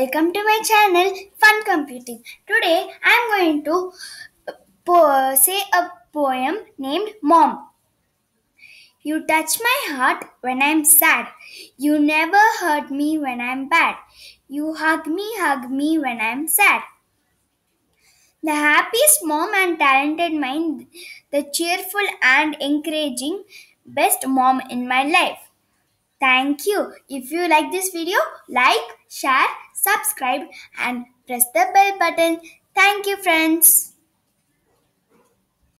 welcome to my channel Fun Computing. Today I am going to say a poem named Mom. You touch my heart when I'm sad. You never hurt me when I'm bad. You hug me, hug me when I'm sad. The happiest mom and talented mind, the cheerful and encouraging best mom in my life. Thank you. If you like this video, like, share, subscribe and press the bell button. Thank you friends.